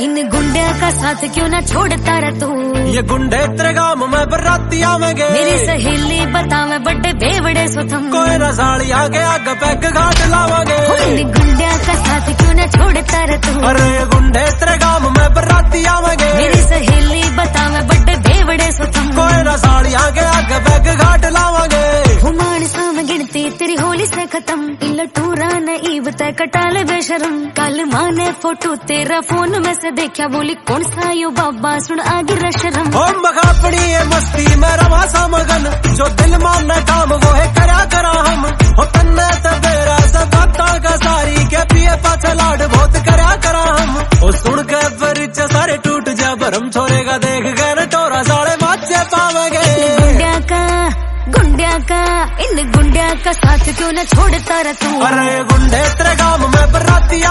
इन गुंडे का साथ क्यों ना छोड़ता रह तू? ये गुंडे तेरे गाँव में बराती आवेंगे। मेरी सहेली बता मैं बड़े बेवड़े सुथम। कोई रसाली आगे आग पैक घाट लावांगे। इन गुंडे का साथ क्यों ना छोड़ता रह तू? अरे गुंडे तेरी होली से खत्म। इन टूरा नईब तय कटाले बेशरम। कल माँ ने फ़ोटो तेरा फ़ोन में से देखा बोली, कौन सा यो बाबा? सुन आगे रशरम। हम बखापड़ी है मस्ती में रवा मगन जो दिल मानना काम, वो है करा करा हम। हो तन्ने तबेरा सब ताल का सारी। के पिए पाछे लाड, बहुत करा करा हम। ओ सुन के परिच सारे टूट जा भरम छोरे का, इन गुंडिया का साथ क्यों न छोड़ता रह तू? अरे गुंडे तेरे गाँव में बराती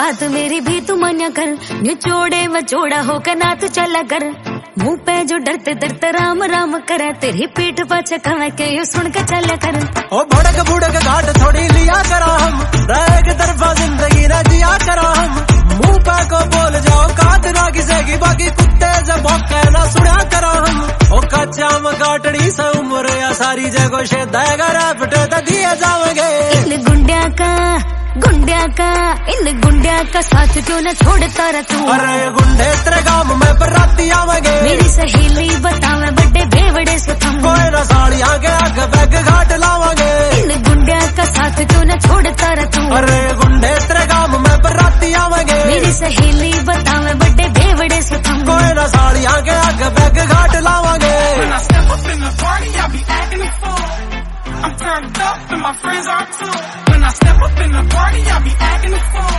बात मेरी भी तू मान्या कर। निचोड़े मचोड़ा होकर ना तू चला कर। मुँह पे जो डरते डरते राम राम करे। तेरी पीठ पाछे कहे के यू सुन के चला कर। ओ भड़क भुड़क घाट थोड़ी लिया करा हम। एक तरफा ज़िंदगी न जिया करा हम। मुँह पे को बोल जाओ कात ना किसे की बाकी कुत्ते से भौंके ना सुना करा हम। ओ कच्चा मगाटड़ी से उम्र या सारी जगह से देगा रैपटे तो दिए जाओगे। इन गुंडिया का गुंडिया का इन गुंडिया का साथ क्यों न छोड़ता रह तू? अरे गुंडे तेरे गाँव में बराती आवेंगे। मेरी सहेली बतावे मैं बड़े बेवड़े से थम। कोई ना साड़ी आगे आगे बैग घाट लावांगे। इन गुंडिया का साथ क्यों न छोड़ता रह तू? अरे गुंडे तेरे गाँव में बराती आवेंगे। मेरी सहेली बतावे मैं बड़े बेवड़े से थम। कोई ना साड़ी आगे आगे बैग घाट लावांगे. I'm turned up and my friends are too. I step up in the party, I be acting a fool.